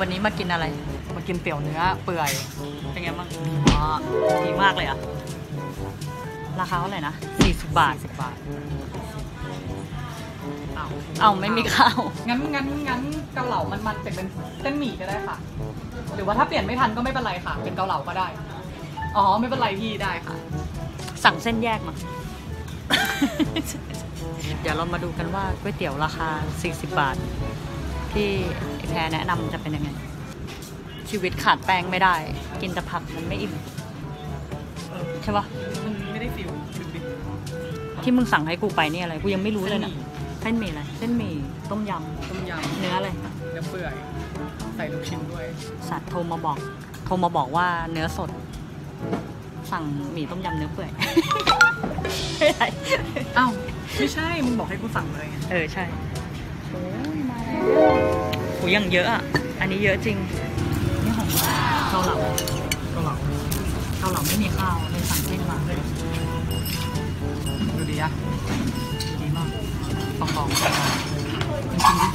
วันนี้มากินอะไร มากินเตี๋ยวเนื้อเปื่อย เป็นไงบ้างอ๋อดีมากเลยอะราคาเท่าไหร่นะ 40 บาทสิบบาทอ้าวเอาไม่มีข้าว งั้นงั้นงั้นเกาเหลามันมันเป็นเป็นเส้นหมี่ก็ได้ค่ะ หรือว่าถ้าเปลี่ยนไม่ทันก็ไม่เป็นไรค่ะ เป็นเกาเหลาก็ได้ อ๋อไม่เป็นไรพี่ได้ค่ะ สั่งเส้นแยกมา เดี๋ยวเรามาดูกันว่าก๋วยเตี๋ยวราคา 40 บาท ที่ไอแพรแนะนำจะเป็นยังไง ชีวิตขาดแป้งไม่ได้ กินแต่ผักมันไม่อิ่มเออใช่ปะมันไม่ได้ฟิลดูดิที่มึงสั่งให้กูไปนี่อะไร กูยังไม่รู้เลยนะเส้นหมี่เส้นหมี่อะไรเส้นหมี่ต้มยต้มยำเนื้ออะไรำเนื้อเปื่อย ใส่ลูกชิ้นด้วย สัตว์โทรมาบอก โทรมาบอกว่าเนื้อสด สั่งหมี่ต้มยำเนื้อเปื่อย ไม่ใช่อ้าว ไม่ใช่ มึงบอกให้กูสั่งเลยไงเออใช่โอ้ย มาแล้วโหยังเยอะอะ อันนี้เยอะจริง นี่ของเกาเหลาเกาเหลาเกาเหลาไม่มีข้าวเลยสั่งเส้นมาดูดีอะดีมากลองลองจริงๆดิ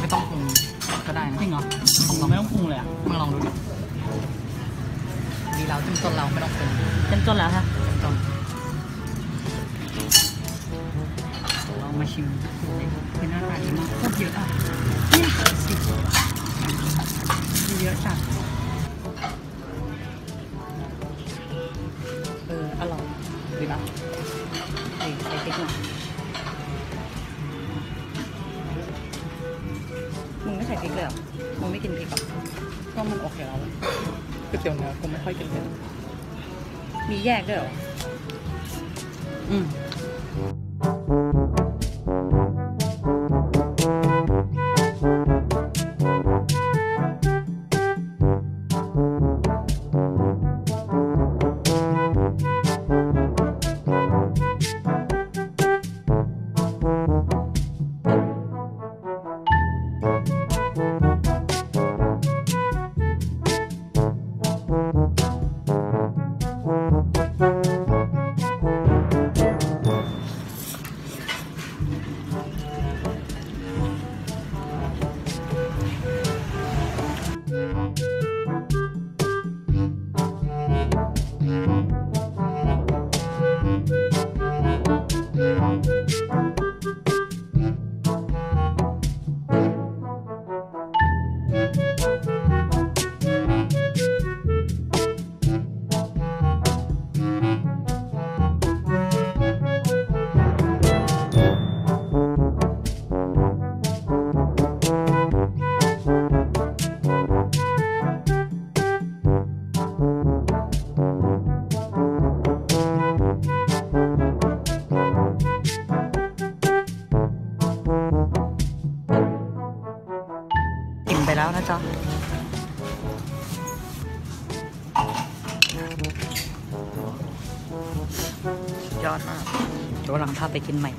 ไม่ต้องปรุงก็ได้นะจริงเหรอของเราไม่ต้องปรุงเลยอะมึงลองดูดิดีแล้วจนจนเราไม่ต้องปรุงเต็มต้นแล้วฮะจนลอ มาชิมเป็นหน้าตาดีมากโคตรเยอะอะนี่สิเยอะจัดเอออร่อยดีนะดีใส่พริกหน่อยมึงไม่ใส่พริกเลยเหรอมึงไม่กินพริกเหรอก็มันโอเคแล้วก๋วยเตี๋ยวเนื้อกูไม่ค่อยกินเผ็ดมีแยกด้วยเหรออืม แล้วนะจ๊ะยอดมากเดี๋ยวหลังพาไปกินใหม่